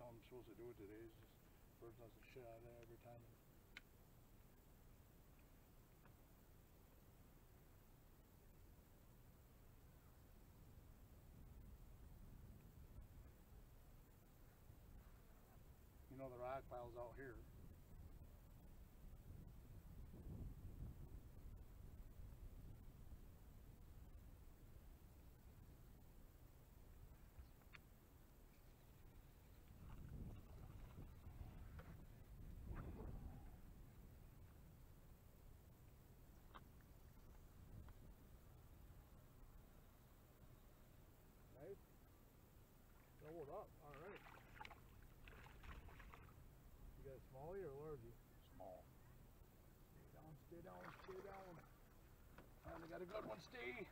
I'm supposed to do it today. It's just birds does the shit out of it every time. You know the rock pile's out here. Doubled up. All right. You got a smallie or a largie? Small. Stay down, stay down, stay down. Finally got a good one, Steve.